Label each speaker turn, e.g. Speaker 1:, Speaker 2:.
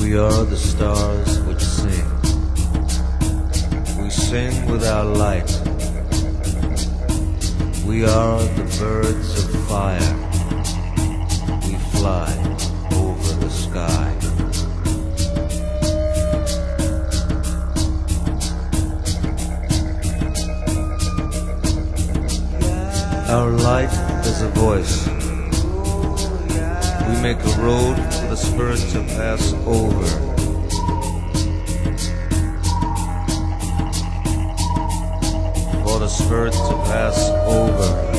Speaker 1: We are the stars which sing. We sing with our light. We are the birds of fire. We fly over the sky. Our light is a voice. We make a road for the spirit to pass over. For the spirit to pass over.